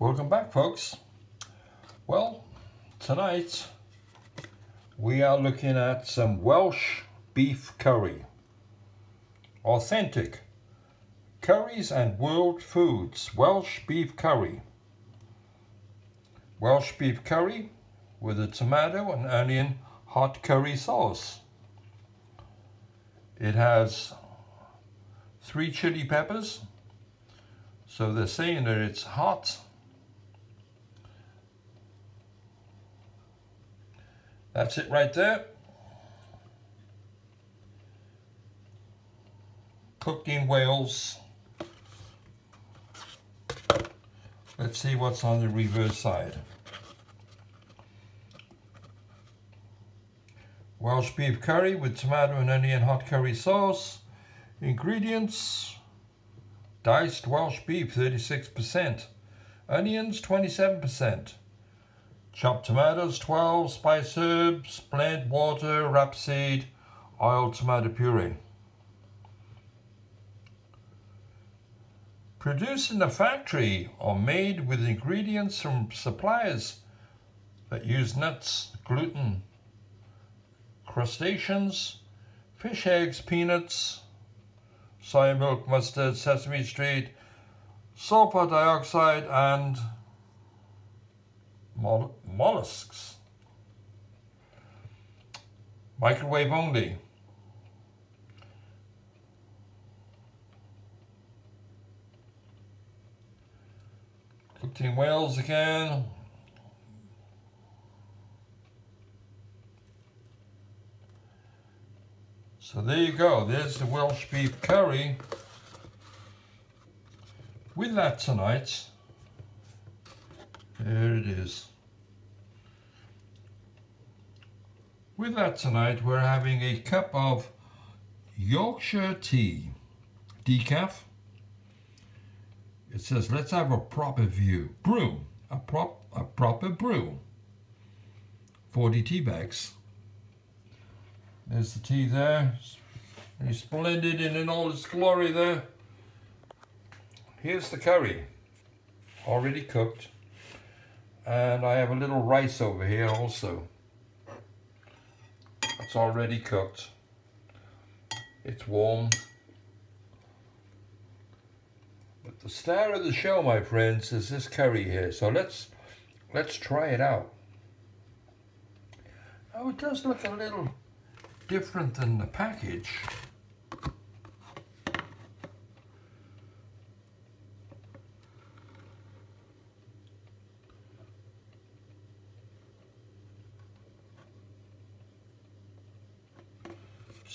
Welcome back, folks. Well, tonight we are looking at some Welsh beef curry. Authentic curries and world foods. Welsh beef curry. Welsh beef curry with a tomato and onion hot curry sauce. It has three chili peppers. So they're saying that it's hot That's it right there. Cooked in Wales. Let's see what's on the reverse side. Welsh beef curry with tomato and onion hot curry sauce. Ingredients. Diced Welsh beef 36%. Onions 27%. Chopped tomatoes, 12, spice herbs, blend water, rapeseed, oil tomato puree. Produced in a factory or made with ingredients from suppliers that use nuts, gluten, crustaceans, fish eggs, peanuts, soy milk, mustard, sesame seed, sulfur dioxide, and moll mollusks. Microwave only. Cooked in Wales again. So there you go. There's the Welsh beef curry. With that tonight, there it is. With that tonight, we're having a cup of Yorkshire tea, decaf. It says, let's have a proper view. Brew, a, prop, a proper brew. 40 tea bags. There's the tea there. It's splendid and in all its glory there. Here's the curry, already cooked. And I have a little rice over here also. It's already cooked. It's warm. But the star of the show, my friends, is this curry here. So let's let's try it out. Oh, it does look a little different than the package.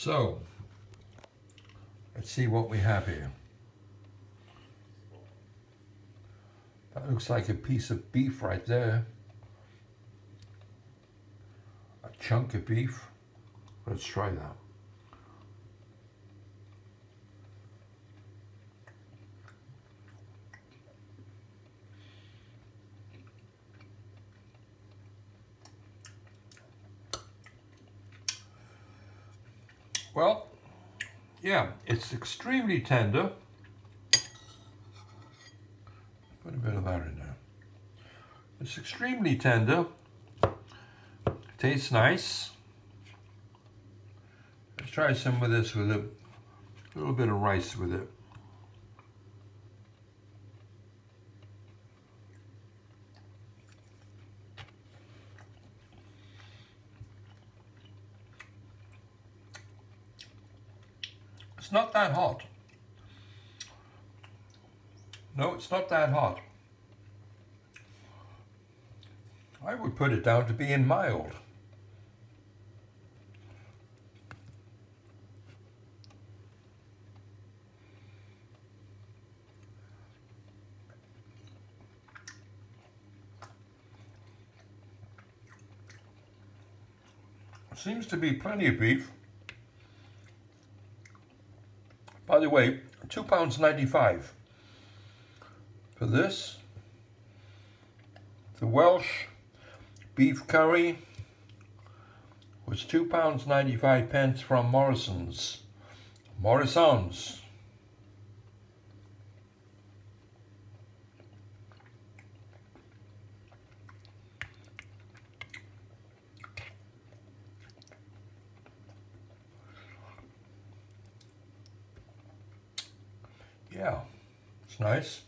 So, let's see what we have here. That looks like a piece of beef right there. A chunk of beef. Let's try that. Well, yeah, it's extremely tender. Put a bit of that in there. It's extremely tender. Tastes nice. Let's try some of this with a little bit of rice with it. Not that hot. No, it's not that hot. I would put it down to being mild. Seems to be plenty of beef. Way, two pounds ninety-five for this. The Welsh beef curry was two pounds ninety-five pence from Morrisons. Morrisons. Yeah, it's nice.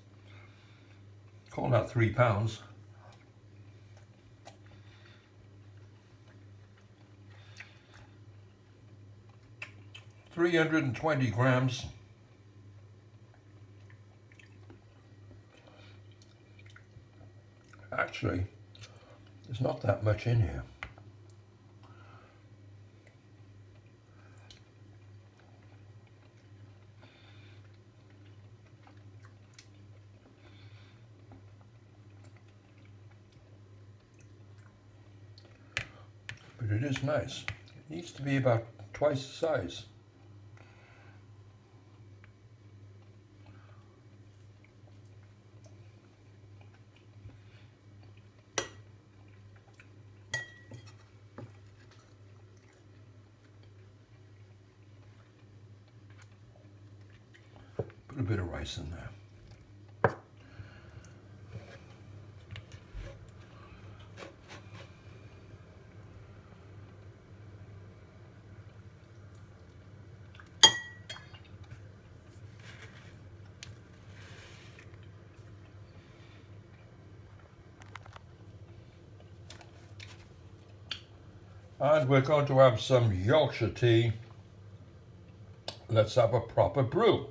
Call that three pounds. Three hundred and twenty grams. Actually, there's not that much in here. But it is nice. It needs to be about twice the size. Put a bit of rice in there. And we're going to have some Yorkshire tea. Let's have a proper brew.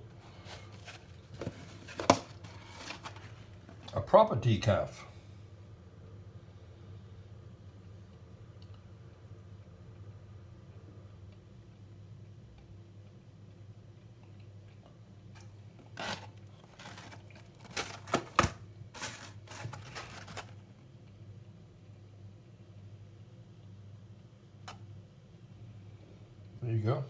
A proper decaf. There you go.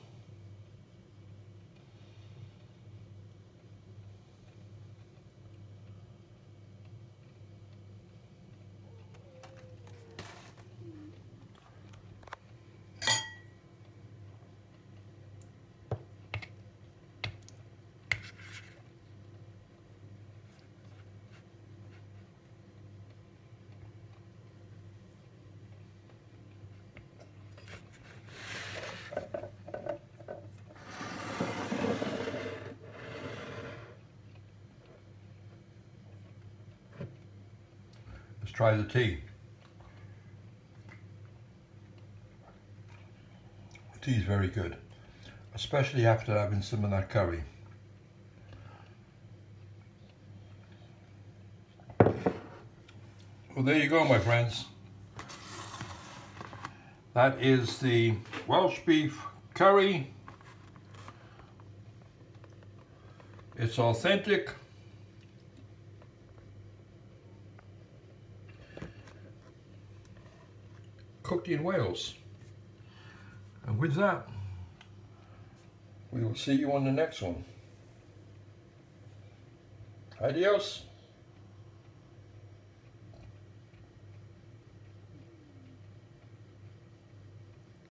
Let's try the tea. The tea is very good, especially after having some of that curry. Well, there you go, my friends. That is the Welsh beef curry. It's authentic. Cooked in Wales. And with that, we will see you on the next one. Adios.